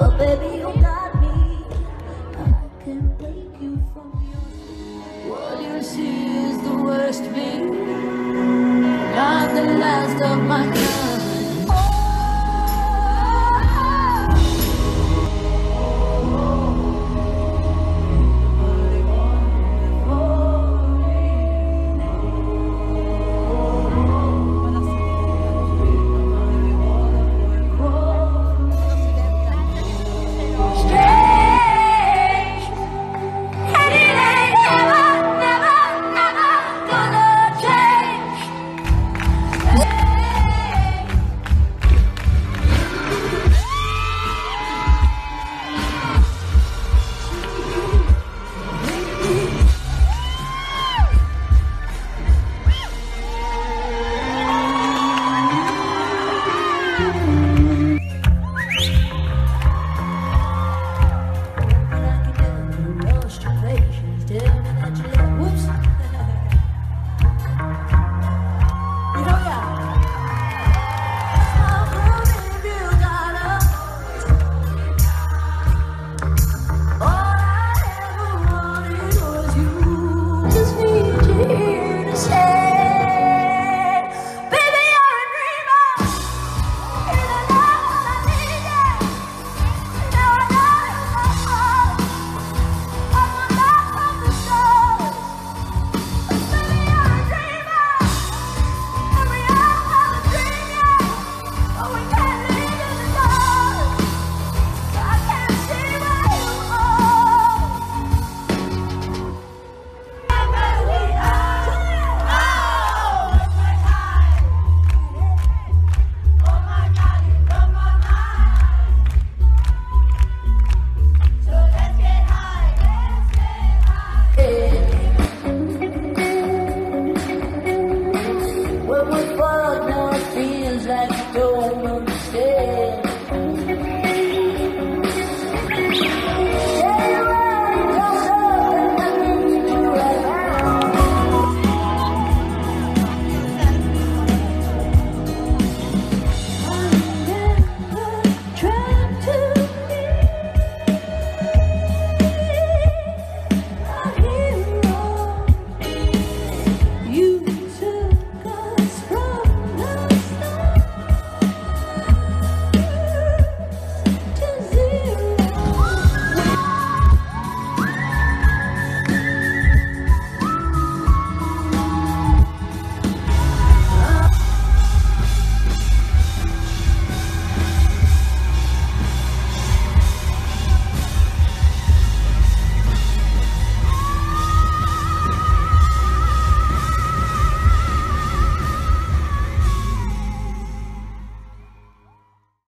But baby, you got me. I can't break you from your. What you see is the worst me. Not the last of my kind.